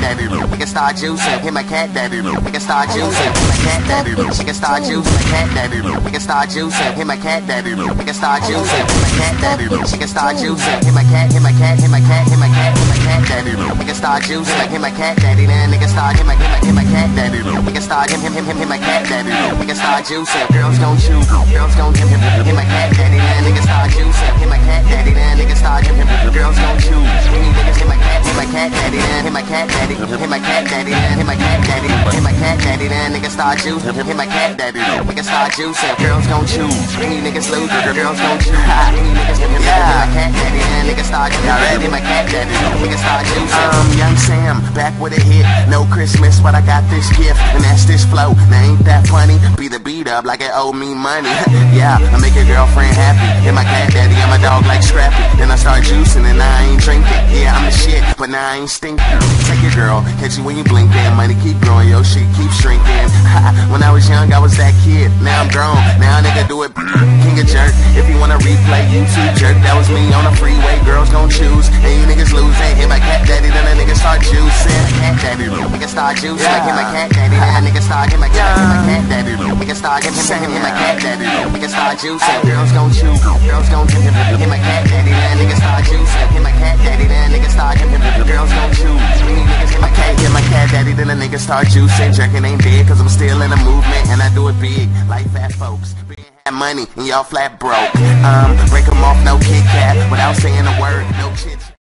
daddy. Nigga start juicing, hit my cat daddy. Nigga start juicing, hit my cat daddy. Nigga start juicing, cat daddy. Nigga start juicing, hit my cat daddy. Nigga start juicing, hit my cat daddy. Nigga start juicing, hit my cat, hit my cat, hit my cat, hit my cat, hit my cat daddy. Nigga start juicing, like hit my cat daddy. Then nigga start hit my hit my hit my cat daddy. Nigga start him him him him hit my cat daddy. Nigga start juicing, girls gon' chew, girls gon' him him hit my cat daddy. Then nigga start juicing, cat, hit my cat daddy. Then hit my cat daddy, hit my cat daddy. Then hit my cat daddy, hit my cat daddy. Then nigga start juicing, hit my cat daddy. Nigga start juicing, girls gon' chew. Any niggas lose, girls gon' chew. Any niggas hit my cat daddy. Then nigga start juicing, hit my cat daddy. Nigga start juicing. Um, young Sam, back with a hit. No Christmas, but I got this gift, and that's this flow. Now ain't that funny? Be the beat up like it owe me money. yeah, I make your girlfriend happy. Hit my cat daddy, I'm a dog like Scrappy. Then I start juicing and I ain't drinking. Yeah, I'm the shit, but now I ain't stinking. Take your girl, catch you when you blinking. Money keep growing, your shit keep shrinking. when I was young, I was that kid. Now I'm grown, now a nigga do it. King of jerk. If you wanna replay YouTube jerk, that was me on the freeway. Girls gon' choose, and you niggas losing. Hit my cat daddy, then a nigga start juicing. Cat daddy, nigga start juicing. Like hit my cat daddy, then a nigga start hit my cat, hit my cat daddy. Nigga start hit him, hit my cat daddy. Nigga start juicing. Girls gon' chew, girls gon' him, hit my cat daddy, then a nigga start juicing. Then start juicing. Jerking ain't dead, cause I'm still in the movement, and I do it big, like fat folks. Being had money, and y'all flat broke. Um, break 'em off, no Kit Kat, without saying a word, no chit